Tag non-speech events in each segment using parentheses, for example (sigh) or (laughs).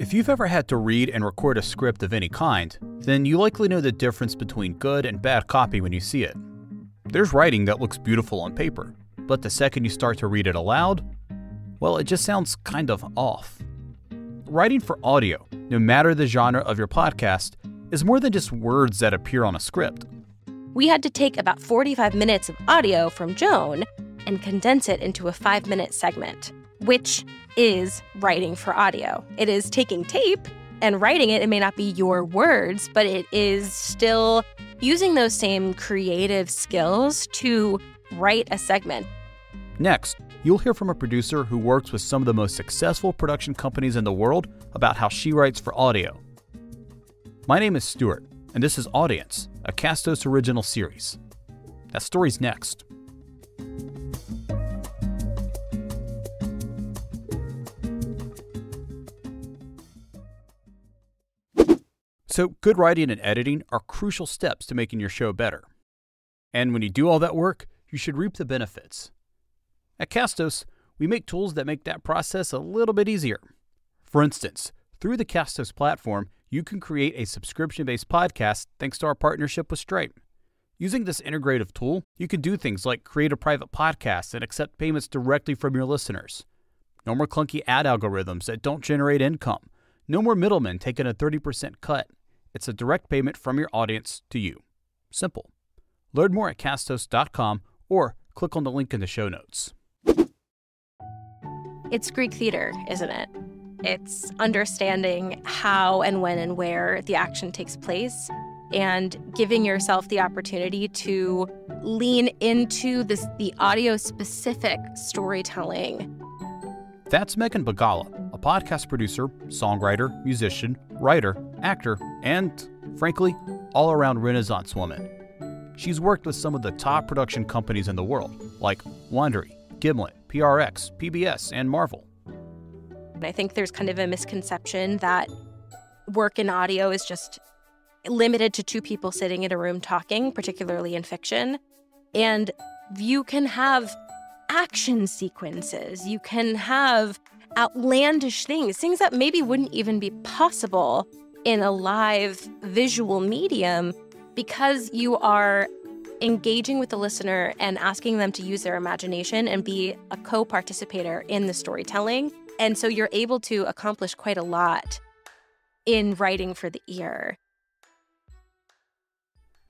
If you've ever had to read and record a script of any kind, then you likely know the difference between good and bad copy when you see it. There's writing that looks beautiful on paper, but the second you start to read it aloud, well, it just sounds kind of off. Writing for audio, no matter the genre of your podcast, is more than just words that appear on a script. We had to take about 45 minutes of audio from Joan and condense it into a five minute segment, which is writing for audio. It is taking tape and writing it. It may not be your words, but it is still using those same creative skills to write a segment. Next, you'll hear from a producer who works with some of the most successful production companies in the world about how she writes for audio. My name is Stuart, and this is Audience, a Castos original series. That story's next. So, good writing and editing are crucial steps to making your show better. And when you do all that work, you should reap the benefits. At Castos, we make tools that make that process a little bit easier. For instance, through the Castos platform, you can create a subscription based podcast thanks to our partnership with Stripe. Using this integrative tool, you can do things like create a private podcast and accept payments directly from your listeners. No more clunky ad algorithms that don't generate income. No more middlemen taking a 30% cut. It's a direct payment from your audience to you. Simple. Learn more at castos.com or click on the link in the show notes. It's Greek theater, isn't it? It's understanding how and when and where the action takes place and giving yourself the opportunity to lean into this the audio specific storytelling. That's Megan Bagala, a podcast producer, songwriter, musician, writer, actor, and, frankly, all around Renaissance woman. She's worked with some of the top production companies in the world, like Wondery, Gimlet, PRX, PBS, and Marvel. I think there's kind of a misconception that work in audio is just limited to two people sitting in a room talking, particularly in fiction. And you can have action sequences, you can have outlandish things, things that maybe wouldn't even be possible in a live visual medium because you are engaging with the listener and asking them to use their imagination and be a co participator in the storytelling. And so you're able to accomplish quite a lot in writing for the ear.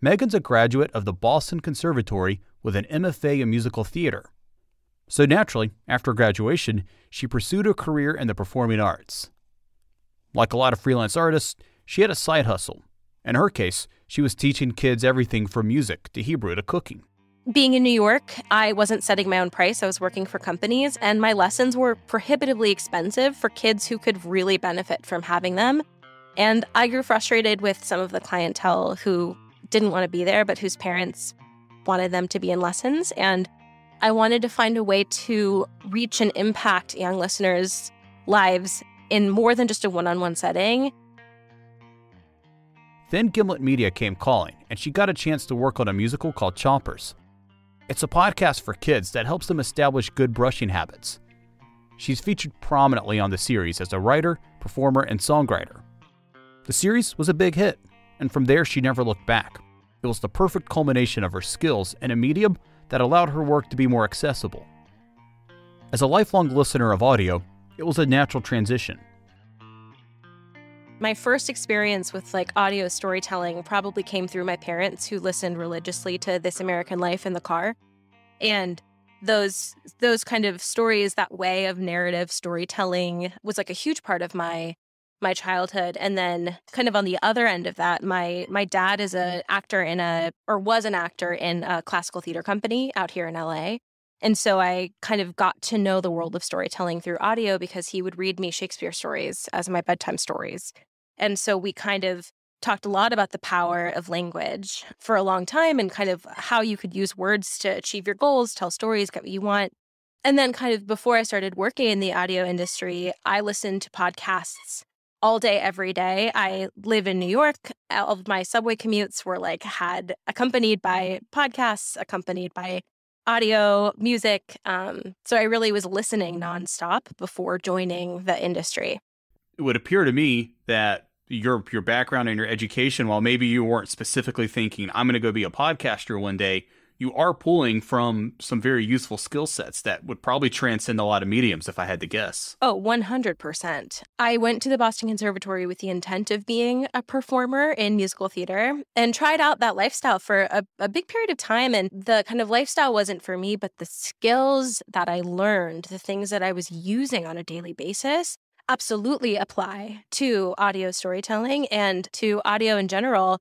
Megan's a graduate of the Boston Conservatory with an MFA in musical theater. So naturally, after graduation, she pursued a career in the performing arts. Like a lot of freelance artists, she had a side hustle. In her case, she was teaching kids everything from music to Hebrew to cooking. Being in New York, I wasn't setting my own price. I was working for companies, and my lessons were prohibitively expensive for kids who could really benefit from having them. And I grew frustrated with some of the clientele who didn't want to be there, but whose parents wanted them to be in lessons. And I wanted to find a way to reach and impact young listeners' lives in more than just a one on one setting. Then Gimlet Media came calling, and she got a chance to work on a musical called Chompers. It's a podcast for kids that helps them establish good brushing habits. She's featured prominently on the series as a writer, performer, and songwriter. The series was a big hit, and from there she never looked back. It was the perfect culmination of her skills in a medium that allowed her work to be more accessible. As a lifelong listener of audio, it was a natural transition. My first experience with like audio storytelling probably came through my parents who listened religiously to This American Life in the car. And those those kind of stories, that way of narrative storytelling was like a huge part of my my childhood and then kind of on the other end of that my my dad is an actor in a or was an actor in a classical theater company out here in LA and so I kind of got to know the world of storytelling through audio because he would read me Shakespeare stories as my bedtime stories and so we kind of talked a lot about the power of language for a long time and kind of how you could use words to achieve your goals, tell stories, get what you want. And then, kind of before I started working in the audio industry, I listened to podcasts all day, every day. I live in New York. All of my subway commutes were like had accompanied by podcasts, accompanied by audio, music. Um, so I really was listening nonstop before joining the industry. it would appear to me that your your background and your education, while maybe you weren't specifically thinking, I'm going to go be a podcaster one day, you are pulling from some very useful skill sets that would probably transcend a lot of mediums if I had to guess. Oh, 100%. I went to the Boston Conservatory with the intent of being a performer in musical theater and tried out that lifestyle for a, a big period of time. And the kind of lifestyle wasn't for me, but the skills that I learned, the things that I was using on a daily basis, absolutely apply to audio storytelling and to audio in general.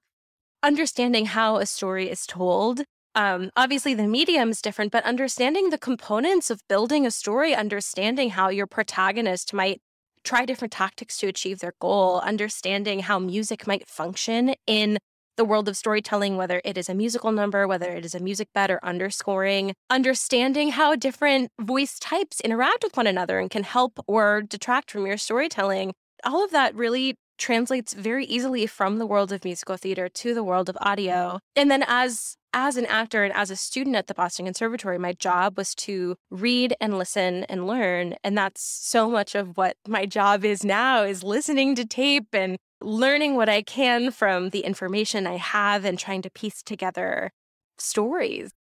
Understanding how a story is told um, obviously the medium is different, but understanding the components of building a story, understanding how your protagonist might try different tactics to achieve their goal, understanding how music might function in the world of storytelling, whether it is a musical number, whether it is a music bed or underscoring, understanding how different voice types interact with one another and can help or detract from your storytelling. All of that really translates very easily from the world of musical theater to the world of audio. And then as as an actor and as a student at the Boston Conservatory, my job was to read and listen and learn. And that's so much of what my job is now is listening to tape and learning what I can from the information I have and trying to piece together stories.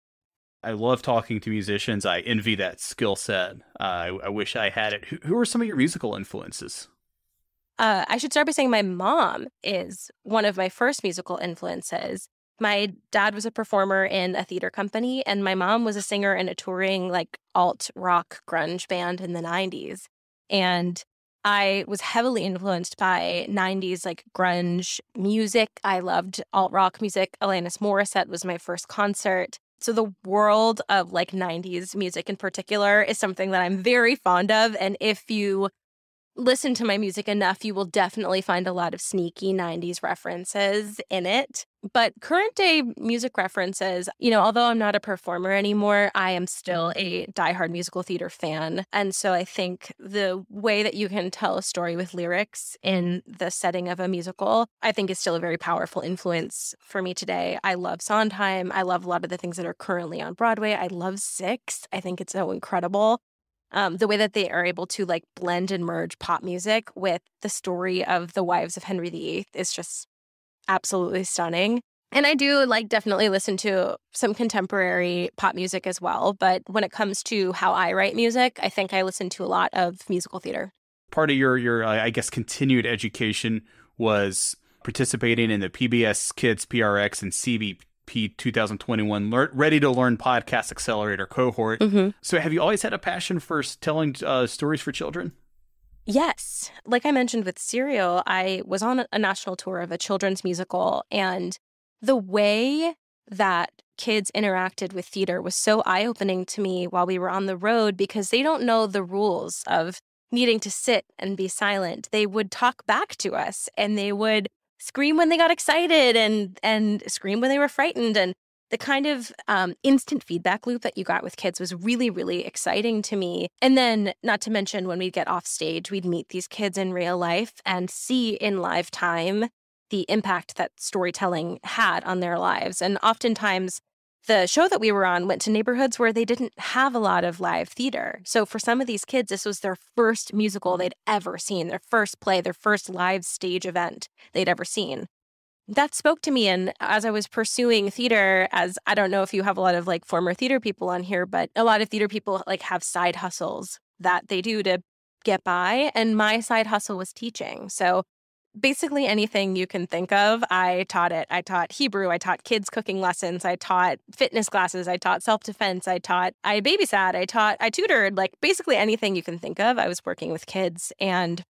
I love talking to musicians. I envy that skill set. Uh, I, I, wish I had it. Who, who are some of your musical influences? Uh, I should start by saying my mom is one of my first musical influences. My dad was a performer in a theater company, and my mom was a singer in a touring, like alt rock grunge band in the 90s. And I was heavily influenced by 90s like grunge music. I loved alt rock music. Alanis Morissette was my first concert. So the world of like 90s music in particular is something that I'm very fond of. And if you listen to my music enough, you will definitely find a lot of sneaky 90s references in it. But current day music references, you know, although I'm not a performer anymore, I am still a diehard musical theater fan. And so I think the way that you can tell a story with lyrics in the setting of a musical, I think is still a very powerful influence for me today. I love Sondheim. I love a lot of the things that are currently on Broadway. I love Six. I think it's so incredible um, the way that they are able to like blend and merge pop music with the story of the wives of Henry VIII is just absolutely stunning. And I do like definitely listen to some contemporary pop music as well. But when it comes to how I write music, I think I listen to a lot of musical theater. Part of your your uh, I guess continued education was participating in the PBS Kids PRX and CB P 2021 Ready to Learn Podcast Accelerator cohort. Mm-hmm. So, have you always had a passion for telling uh, stories for children? Yes. Like I mentioned with Serial, I was on a national tour of a children's musical, and the way that kids interacted with theater was so eye opening to me while we were on the road because they don't know the rules of needing to sit and be silent. They would talk back to us and they would scream when they got excited and and scream when they were frightened and the kind of um, instant feedback loop that you got with kids was really really exciting to me. And then not to mention when we'd get off stage we'd meet these kids in real life and see in live time the impact that storytelling had on their lives. And oftentimes the show that we were on went to neighborhoods where they didn't have a lot of live theater. So for some of these kids, this was their first musical they'd ever seen, their first play, their first live stage event they'd ever seen. That spoke to me. And as I was pursuing theater, as I don't know if you have a lot of like former theater people on here, but a lot of theater people like have side hustles that they do to get by. And my side hustle was teaching. So basically anything you can think of, I taught it. I taught Hebrew, I taught kids cooking lessons, I taught fitness classes, I taught self-defense, I taught I babysat, I taught I tutored, like basically anything you can think of. I was working with kids and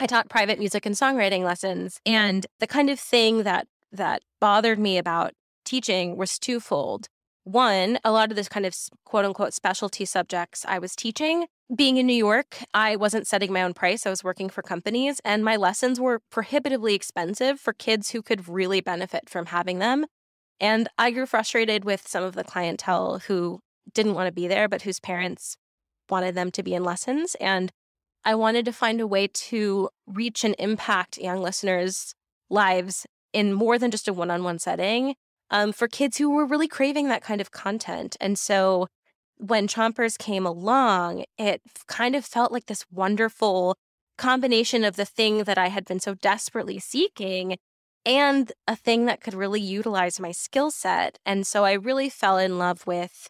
I taught private music and songwriting lessons. And the kind of thing that that bothered me about teaching was twofold. One, a lot of this kind of quote unquote specialty subjects I was teaching being in New York, I wasn't setting my own price. I was working for companies, and my lessons were prohibitively expensive for kids who could really benefit from having them. And I grew frustrated with some of the clientele who didn't want to be there, but whose parents wanted them to be in lessons. And I wanted to find a way to reach and impact young listeners' lives in more than just a one on one setting um, for kids who were really craving that kind of content. And so when Chompers came along, it kind of felt like this wonderful combination of the thing that I had been so desperately seeking and a thing that could really utilize my skill set. And so I really fell in love with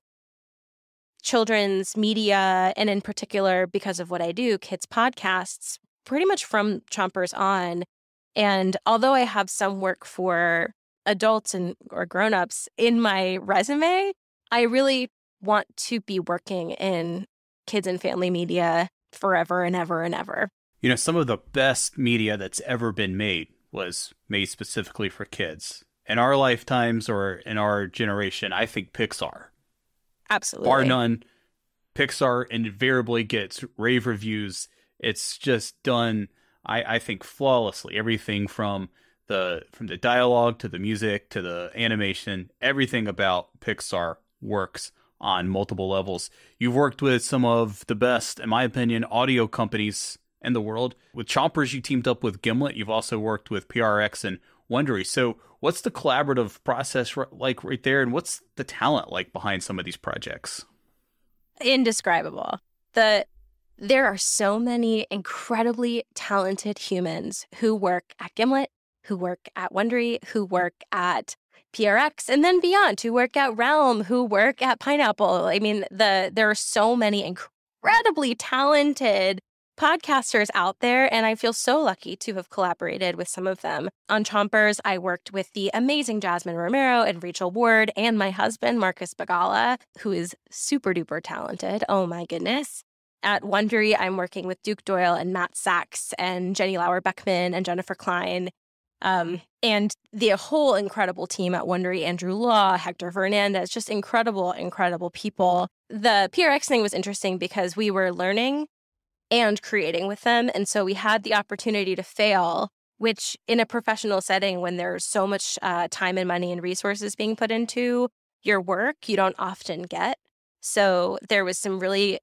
children's media and in particular because of what I do, kids podcasts, pretty much from Chompers on. And although I have some work for adults and or grown-ups in my resume, I really want to be working in kids and family media forever and ever and ever. You know, some of the best media that's ever been made was made specifically for kids. In our lifetimes or in our generation, I think Pixar. Absolutely. Bar none, Pixar invariably gets rave reviews. It's just done, I, I think, flawlessly. Everything from the from the dialogue to the music to the animation, everything about Pixar works on multiple levels. You've worked with some of the best, in my opinion, audio companies in the world. With Chompers, you teamed up with Gimlet. You've also worked with PRX and Wondery. So, what's the collaborative process like right there, and what's the talent like behind some of these projects? Indescribable. The there are so many incredibly talented humans who work at Gimlet, who work at Wondery, who work at PRX, and then beyond, who work at Realm, who work at Pineapple. I mean, the there are so many incredibly talented podcasters out there, and I feel so lucky to have collaborated with some of them. On Chompers, I worked with the amazing Jasmine Romero and Rachel Ward, and my husband, Marcus Bagala, who is super duper talented. Oh my goodness. At Wondery, I'm working with Duke Doyle and Matt Sachs and Jenny Lauer Beckman and Jennifer Klein. Um, and the whole incredible team at Wondery, Andrew Law, Hector Fernandez, just incredible, incredible people. The PRX thing was interesting because we were learning and creating with them. And so we had the opportunity to fail, which in a professional setting, when there's so much uh, time and money and resources being put into your work, you don't often get. So there was some really,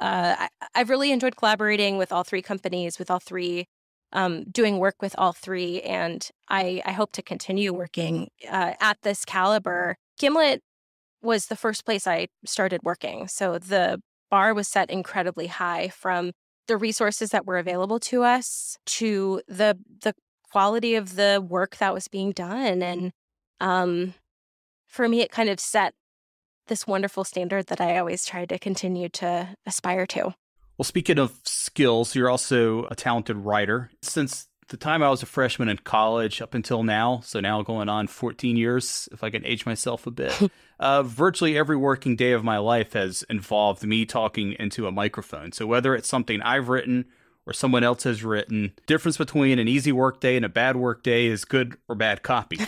uh, I, I've really enjoyed collaborating with all three companies, with all three, um, doing work with all three. And I, I hope to continue working uh, at this caliber. Gimlet was the first place I started working. So the bar was set incredibly high from the resources that were available to us to the the quality of the work that was being done and um, for me it kind of set this wonderful standard that I always try to continue to aspire to. Well, speaking of skills, you're also a talented writer. Since the time I was a freshman in college up until now, so now going on 14 years, if I can age myself a bit, (laughs) uh, virtually every working day of my life has involved me talking into a microphone. So whether it's something I've written or someone else has written, difference between an easy work day and a bad work day is good or bad copy.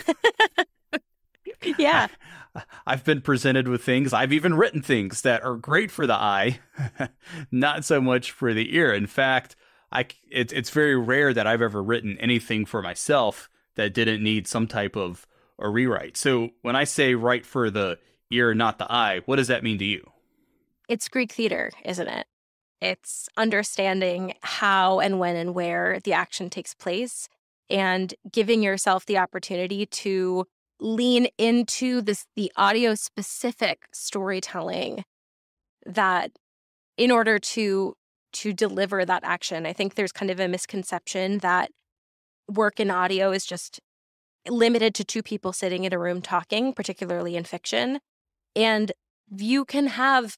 (laughs) yeah. (laughs) (laughs) I, have been presented with things. I've even written things that are great for the eye, (laughs) not so much for the ear. In fact, I it's it's very rare that I've ever written anything for myself that didn't need some type of a rewrite. So when I say write for the ear, not the eye, what does that mean to you? It's Greek theater, isn't it? It's understanding how and when and where the action takes place and giving yourself the opportunity to lean into this the audio specific storytelling that in order to to deliver that action. I think there's kind of a misconception that work in audio is just limited to two people sitting in a room talking, particularly in fiction. And you can have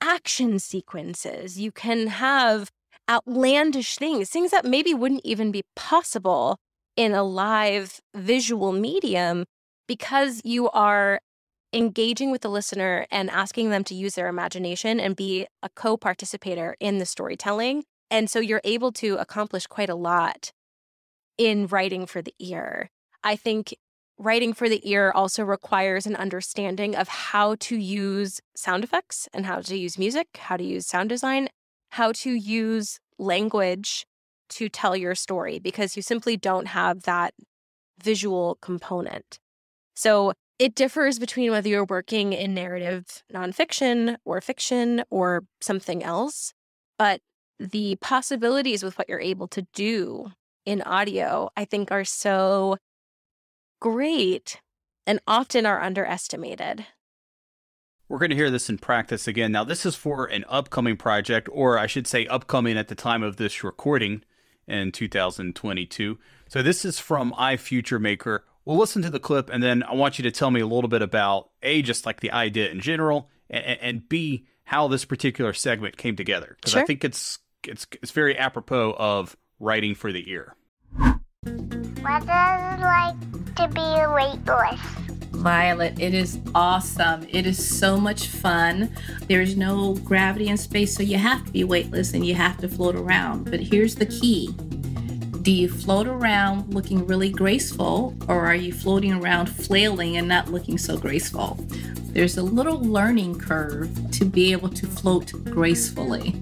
action sequences, you can have outlandish things, things that maybe wouldn't even be possible in a live visual medium because you are engaging with the listener and asking them to use their imagination and be a co participator in the storytelling. And so you're able to accomplish quite a lot in writing for the ear. I think writing for the ear also requires an understanding of how to use sound effects and how to use music, how to use sound design, how to use language to tell your story because you simply don't have that visual component. So it differs between whether you're working in narrative nonfiction or fiction or something else, but the possibilities with what you're able to do in audio, I think, are so great and often are underestimated. We're going to hear this in practice again. Now, this is for an upcoming project, or I should say, upcoming at the time of this recording. in 2022. So this is from iFuturemaker. We'll listen to the clip and then I want you to tell me a little bit about A, just like the idea in general, and, and B, how this particular segment came together. Because Sure. I think it's, it's, it's very apropos of writing for the ear. What does it like to be weightless? Violet, it is awesome. It is so much fun. There is no gravity in space, so you have to be weightless and you have to float around. But here's the key Do you float around looking really graceful, or are you floating around flailing and not looking so graceful? There's a little learning curve to be able to float gracefully.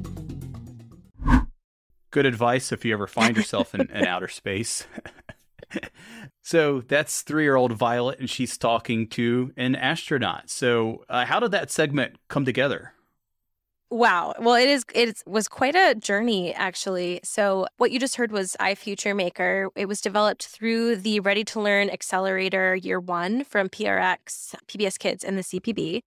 Good advice if you ever find yourself in, in (laughs) outer space. (laughs) so that's three year old Violet, and she's talking to an astronaut. So, uh, how did that segment come together? Wow. Well, it is it was quite a journey actually. So, what you just heard was iFuture Maker. It was developed through the Ready to Learn Accelerator Year 1 from PRX, PBS Kids and the CPB.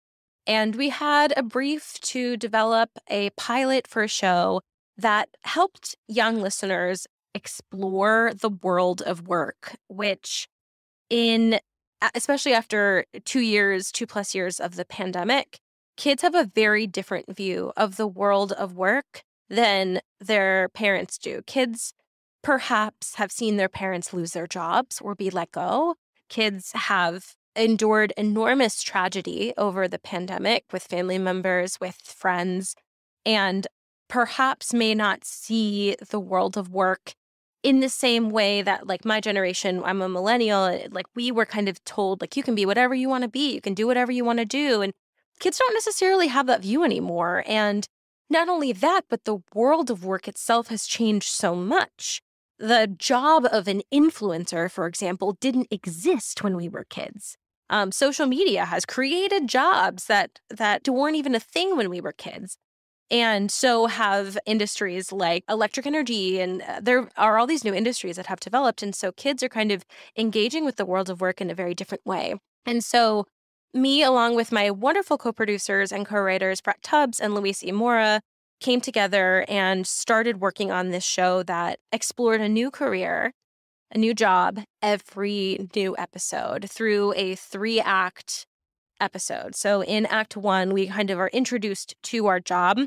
And we had a brief to develop a pilot for a show that helped young listeners explore the world of work, which in especially after 2 years, 2 plus years of the pandemic, kids have a very different view of the world of work than their parents do. Kids perhaps have seen their parents lose their jobs or be let go. Kids have endured enormous tragedy over the pandemic with family members, with friends, and perhaps may not see the world of work in the same way that like my generation i'm a millennial like we were kind of told like you can be whatever you want to be you can do whatever you want to do and kids don't necessarily have that view anymore. And not only that, but the world of work itself has changed so much. The job of an influencer, for example, didn't exist when we were kids. Um, social media has created jobs that that weren't even a thing when we were kids. And so have industries like electric energy, and uh, there are all these new industries that have developed. And so kids are kind of engaging with the world of work in a very different way. And so me, along with my wonderful co producers and co writers, Brett Tubbs and Luis E. Mora, came together and started working on this show that explored a new career, a new job every new episode through a three act episode. So in Act One, we kind of are introduced to our job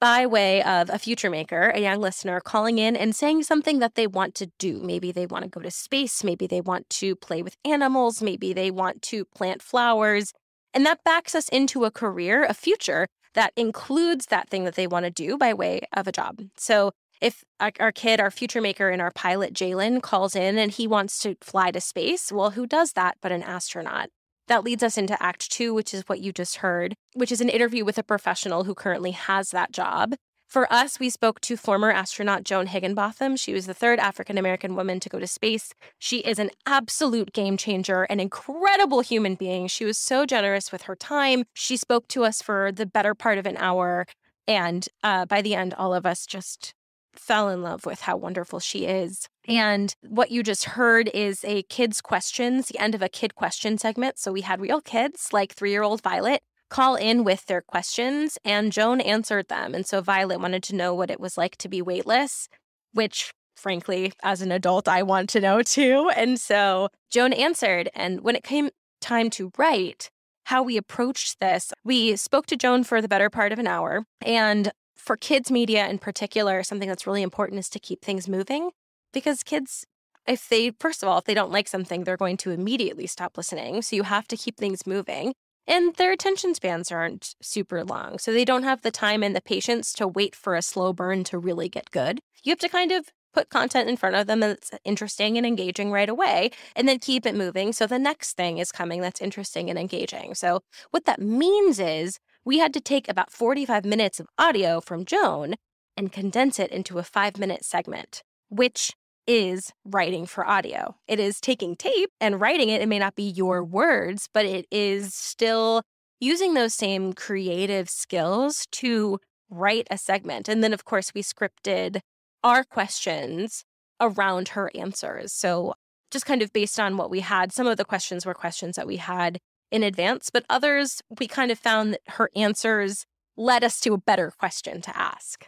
by way of a future maker, a young listener calling in and saying something that they want to do. Maybe they want to go to space, maybe they want to play with animals, maybe they want to plant flowers. And that backs us into a career, a future that includes that thing that they want to do by way of a job. So if our kid, our future maker, and our pilot, Jalen, calls in and he wants to fly to space, well, who does that but an astronaut? That leads us into Act Two, which is what you just heard, which is an interview with a professional who currently has that job. For us, we spoke to former astronaut Joan Higginbotham. She was the third African American woman to go to space. She is an absolute game changer, an incredible human being. She was so generous with her time. She spoke to us for the better part of an hour. And uh, by the end, all of us just fell in love with how wonderful she is. And what you just heard is a kids' questions, the end of a kid question segment. So we had real kids like three year old Violet call in with their questions, and Joan answered them. And so Violet wanted to know what it was like to be weightless, which frankly, as an adult, I want to know too. And so Joan answered. And when it came time to write, how we approached this, we spoke to Joan for the better part of an hour. And for kids media in particular, something that's really important is to keep things moving because kids, if they, first of all, if they don't like something, they're going to immediately stop listening. So you have to keep things moving. And their attention spans aren't super long. So they don't have the time and the patience to wait for a slow burn to really get good. You have to kind of put content in front of them that's interesting and engaging right away, and then keep it moving. So the next thing is coming that's interesting and engaging. So what that means is we had to take about 45 minutes of audio from Joan and condense it into a five minute segment, which is writing for audio. It is taking tape and writing it. It may not be your mm. words, but it is still using those same creative skills to write a segment. And then, of course, we scripted our questions around her answers. So, just kind of based on what we had, some of the questions were questions that we had in advance, but others we kind of found that her answers led us to a better question to ask.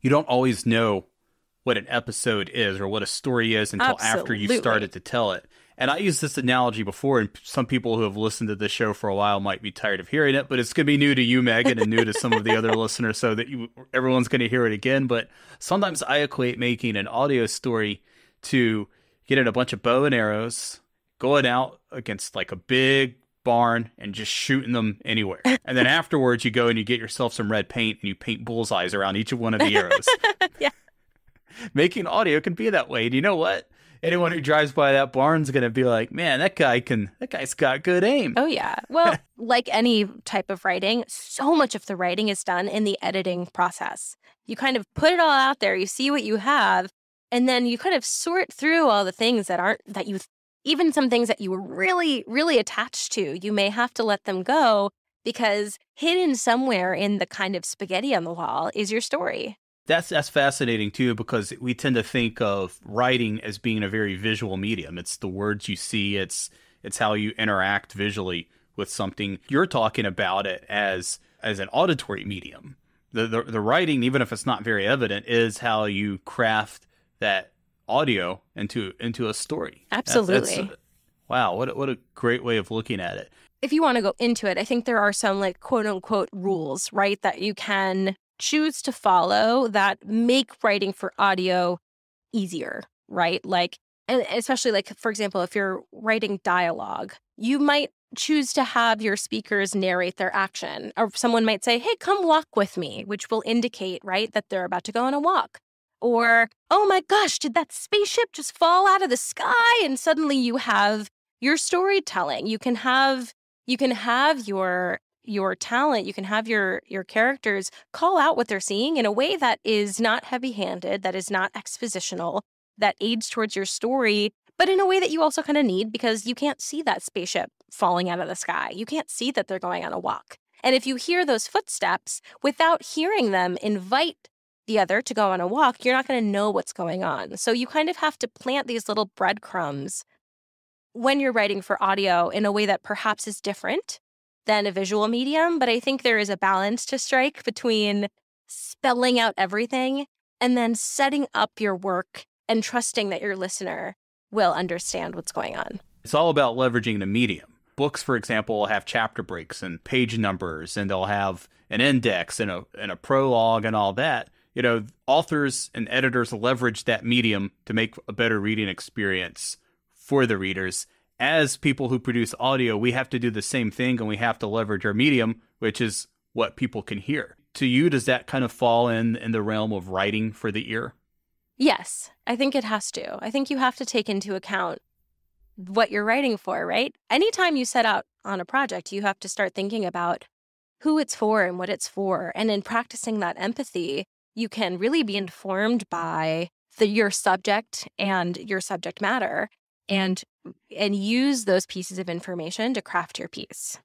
You don't always know what an episode is or what a story is until after you Absolutely. started to tell it. And I used this analogy before, and some people who have listened to this show for a while might be tired of hearing it, but it's going to be new to you, Megan, and new to some of the other (laughs) listeners, so that you everyone's going to hear it again. But sometimes I equate making an audio story to getting a bunch of bow and arrows, going out against like a big barn and just shooting them anywhere. And then afterwards, you go and you get yourself some red paint and you paint bullseyes around each of one of the arrows. (laughs) Making audio can be that way. And you know what? Anyone who drives by that barn's going to be like, man, that guy can, that guy's got good aim. Oh, yeah. Well, (laughs) like any type of writing, so much of the writing is done in the editing process. You kind of put it all out there, you see what you have, and then you kind of sort through all the things that aren't, that you, even some things that you were really, really attached to, you may have to let them go because hidden somewhere in the kind of spaghetti on the wall is your story. That's that's fascinating too because we tend to think of writing as being a very visual medium. It's the words you see, it's it's how you interact visually with something. You're talking about it as as an auditory medium. The the, the writing, even if it's not very evident, is how you craft that audio into into a story. That's- that's- Absolutely. wow, what a, what a great way of looking at it. if you want to go into it, I think there are some like quote unquote rules, right, that you can choose to follow that make writing for audio easier, right? Like, and especially like, for example, if you're writing dialogue, you might choose to have your speakers narrate their action, or someone might say, Hey, come walk with me, which will indicate, right, that they're about to go on a walk. Or, oh my gosh, did that spaceship just fall out of the sky? And suddenly you have your storytelling. You can have you can have your your talent you can have your your characters call out what they're seeing in a way that is not heavy-handed that is not expositional that aids towards your story but in a way that you also kind of need because you can't see that spaceship falling out of the sky. You can't see that they're going on a walk. And if you hear those footsteps without hearing them invite the other to go on a walk you're not going to know what's going on. So you kind of have to plant these little breadcrumbs when you're writing for audio in a way that perhaps is different than a visual medium, but I think there is a balance to strike between spelling out everything and then setting up your work and trusting that your listener will understand what's going on. It's all about leveraging the medium. Books, for example, will have chapter breaks and page numbers, and they'll have an index and a and a prologue and all that. You know, authors and editors leverage that medium to make a better reading experience for the readers. As people who produce audio, we have to do the same thing, and we have to leverage our medium, which is what people can hear. To you, does that kind of fall in in the realm of writing for the ear? Yes, I think it has to. I think you have to take into account what you're writing for, right? Anytime you set out on a project, you have to start thinking about who it's for and what it's for. And in practicing that empathy, you can really be informed by the your subject and your subject matter and and use those pieces of information to craft your piece.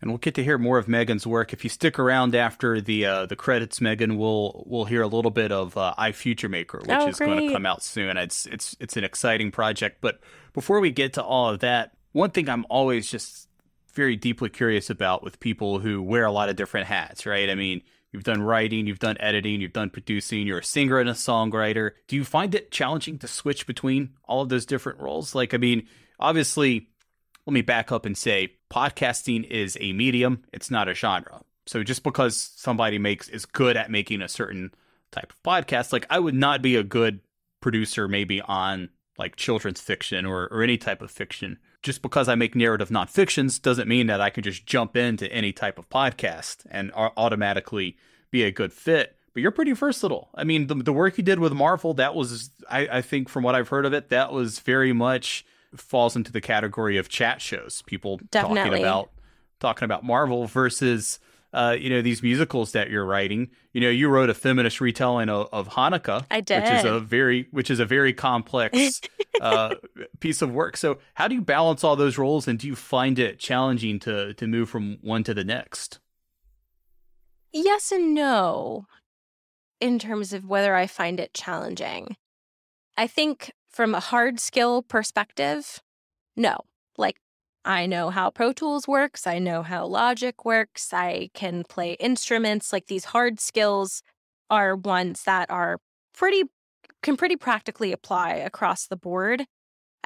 And we'll get to hear more of Megan's work. If you stick around after the uh, the credits, Megan, we'll we'll hear a little bit of uh, I Future Maker, which Oh, is going to come out soon. It's it's it's an exciting project. But before we get to all of that, one thing I'm always just very deeply curious about with people who wear a lot of different hats, right? I mean, you've done writing, you've done editing, you've done producing, you're a singer and a songwriter. Do you find it challenging to switch between all of those different roles? Like, I mean, obviously, let me back up and say podcasting is a medium, it's not a genre. So just because somebody makes is good at making a certain type of podcast, like I would not be a good producer maybe on like children's fiction or, or any type of fiction. Just because I make narrative nonfictions doesn't mean that I can just jump into any type of podcast and automatically be a good fit. But you're pretty versatile. I mean, the, the work you did with Marvel, that was, I, I think, from what I've heard of it, that was very much falls into the category of chat shows. People talking about talking about Marvel versus uh, you know these musicals that you're writing. You know, you wrote a feminist retelling of, of Hanukkah, I which is a very which is a very complex (laughs) uh, piece of work. So, how do you balance all those roles, and do you find it challenging to to move from one to the next? Yes and no in terms of whether I find it challenging. I think from a hard skill perspective, no. Like, I know how Pro Tools works, I know how Logic works, I can play instruments. Like, these hard skills are ones that are pretty can pretty practically apply across the board.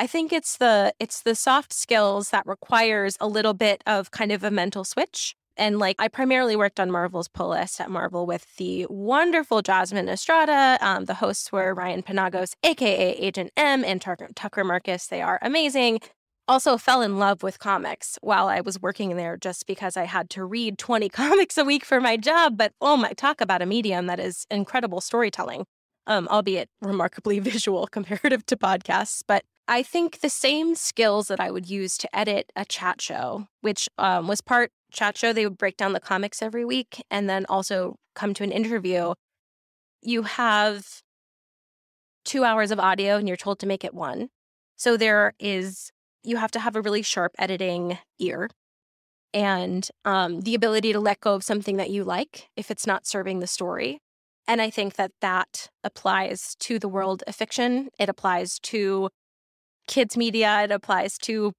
I think it's the it's the soft skills that requires a little bit of kind of a mental switch. And like I primarily worked on Marvel's Pull List at Marvel with the wonderful Jasmine Estrada. Um, the hosts were Ryan Penagos, aka Agent M, and Tucker Markus. They are amazing also fell in love with comics while I was working there just because I had to read 20 (laughs) comics a week for my job. But oh my, talk about a medium that is incredible storytelling, um, albeit remarkably (laughs) visual comparative to podcasts. But I think the same skills that I would use to edit a chat show, which um, was part chat show, they would break down the comics every week and then also come to an interview. You have two hours of audio and you're told to make it one. So there is you have to have a really sharp editing ear and um, the ability to let go of something that you like if it's not serving the story. And I think that that applies to the world of fiction. It applies to kids' media. It applies to,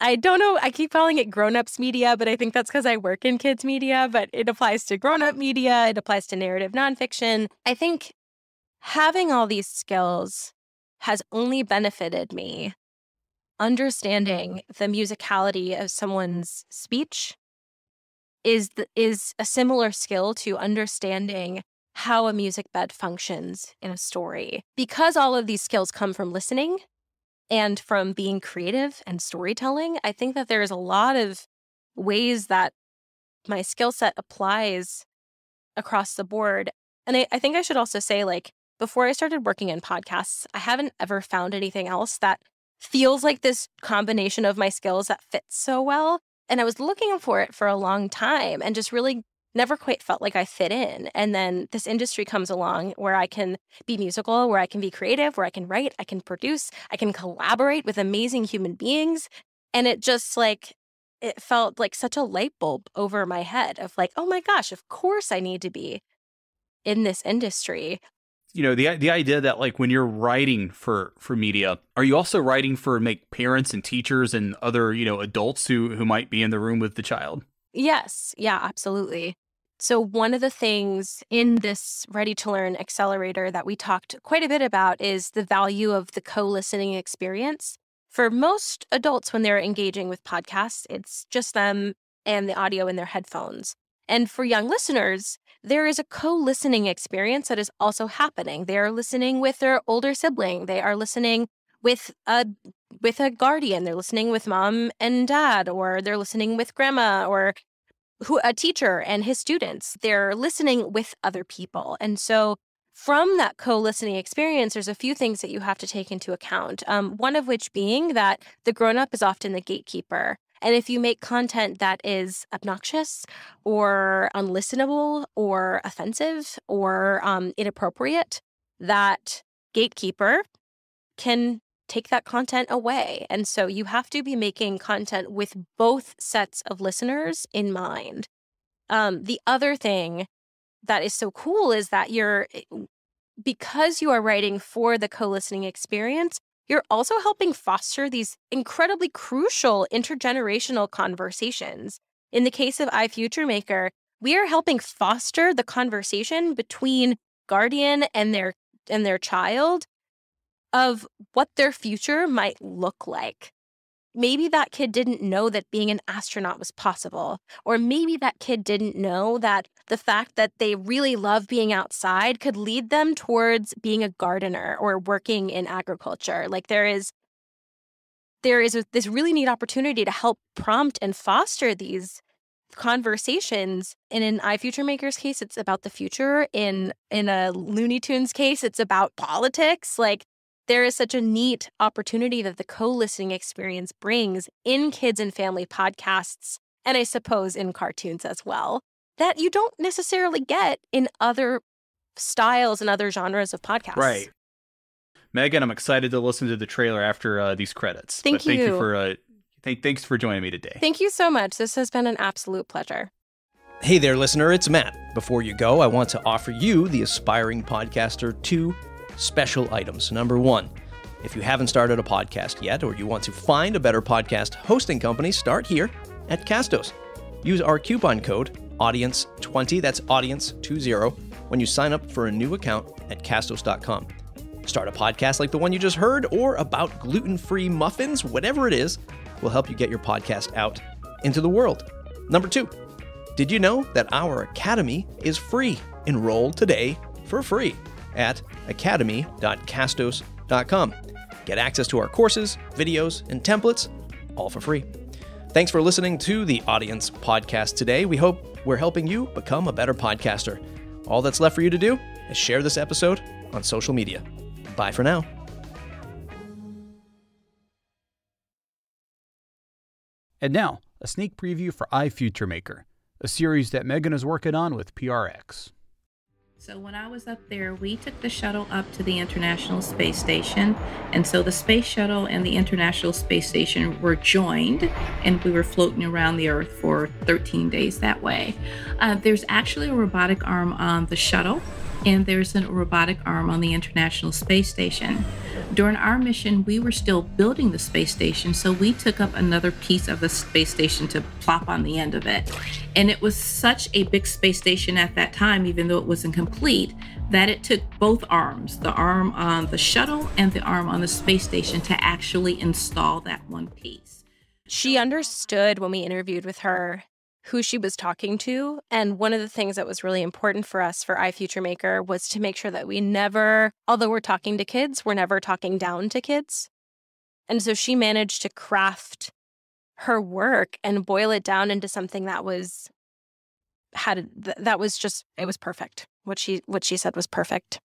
I don't know, I keep calling it grown ups media, but I think that's because I work in kids' media, but it applies to grown up media. It applies to narrative nonfiction. I think having all these skills has only benefited me understanding the musicality of someone's speech is the, is a similar skill to understanding how a music bed functions in a story. Because all of these skills come from listening and from being creative and storytelling, I think that there's a lot of ways that my skill set applies across the board. And I, I think I should also say, like, before I started working in podcasts, I haven't ever found anything else that feels like this combination of my skills that fits so well. And I was looking for it for a long time and just really never quite felt like I fit in. And then this industry comes along where I can be musical, where I can be creative, where I can write, I can produce, I can collaborate with amazing human beings. And it just like, it felt like such a light bulb over my head of like, oh my gosh, of course I need to be in this industry you know the the idea that like when you're writing for for media are you also writing for make parents and teachers and other you know adults who who might be in the room with the child yes yeah absolutely. So one of the things in this ready to learn accelerator that we talked quite a bit about is the value of the co-listening experience. For most adults when they're engaging with podcasts it's just them and the audio in their headphones. And for young listeners there is a co listening experience that is also happening. They are listening with their older sibling, they are listening with a with a guardian they're listening with mom and dad or they're listening with grandma or who a teacher and his students. They're listening with other people. And so from that co-listening experience there's a few things that you have to take into account. Um, one of which being that the grown-up is often the gatekeeper. And if you make content that is obnoxious or unlistenable or offensive or um, inappropriate, that gatekeeper can take that content away. And so you have to be making content with both sets of listeners in mind. Um, the other thing that is so cool is that you're, eh, because you are writing for the co listening experience, you're also helping foster these incredibly crucial intergenerational conversations. In the case of iFuturemaker, we are helping foster the conversation between guardian and their and their child of what their future might look like maybe that kid didn't know that being an astronaut was possible. Or maybe that kid didn't know that the fact that they really love being outside could lead them towards being a gardener or working in agriculture. Like there is there is this really neat opportunity to help prompt and foster these conversations and in iFuturemaker's case it's about the future in in a looney tunes case it's about politics like there is such a neat opportunity that the co listening experience brings in kids and family podcasts, and I suppose in cartoons as well, that you don't necessarily get in other styles and other genres of podcasts. Right. Megan, I'm excited to listen to the trailer after uh, these credits. Thank but you. Thank you for uh, th- thanks for joining me today. Thank you so much. This has been an absolute pleasure. Hey there, listener. It's Matt. Before you go, I want to offer you, the aspiring podcaster, two special items. Number one, if you haven't started a podcast yet or you want to find a better podcast hosting company, start here at Castos. Use our coupon code audience20, that's audience20, when you sign up for a new account at castos.com. Start a podcast like the one you just heard or about gluten free muffins, whatever it is, will help you get your podcast out into the world. Number two, did you know that our academy is free? Enroll today for free at academy.castos.com. Get access to our courses, videos, and templates, all for free. Thanks for listening to the Audience Podcast today. We hope we're helping you become a better podcaster. All that's left for you to do is share this episode on social media. Bye for now. And now, a sneak preview for iFutureMaker, a series that Megan is working on with PRX. So when I was up there, we took the shuttle up to the International Space Station. And so the space shuttle and the International Space Station were joined, and we were floating around the Earth for 13 days that way. Uh, there's actually a robotic arm on the shuttle, and there's a robotic arm on the International Space Station. During our mission, we were still building the space station, so we took up another piece of the space station to plop on the end of it. And it was such a big space station at that time, even though it wasn't complete, that it took both arms the arm on the shuttle and the arm on the space station to actually install that one piece. She understood when we interviewed with her who she was talking to. And one of the things that was really important for us for iFutureMaker was to make sure that we never, although we're talking to kids, we're never talking down to kids. And so she managed to craft her work and boil it down into something that was had that was just it was perfect. What she what she said was perfect.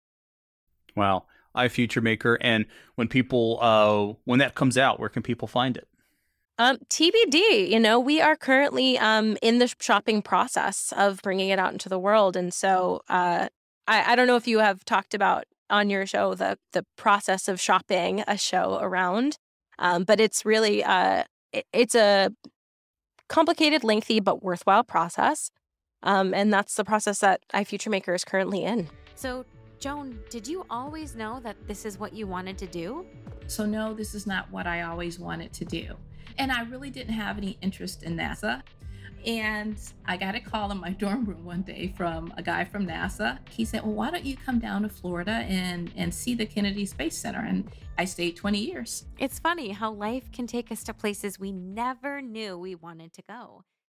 Wow. iFutureMaker and when people uh when that comes out, where can people find it? Um, TBD, you know, we are currently um, in the shopping process of bringing it out into the world. And so uh, I, I don't know if you have talked about on your show the, the process of shopping a show around, um, but it's really, uh, it, it's a complicated, lengthy, but worthwhile process. Um, and that's the process that iFutureMaker is currently in. So, Joan, did you always know that this is what you wanted to do? So, no, this is not what I always wanted to do. And I really didn't have any interest in NASA. And I got a call in my (laughs) dorm room one day from a guy from NASA. He said, Well, why don't you come down to Florida and, and see the Kennedy Space Center? And I stayed 20 years. It's funny how life can take us to places we never knew we wanted to go.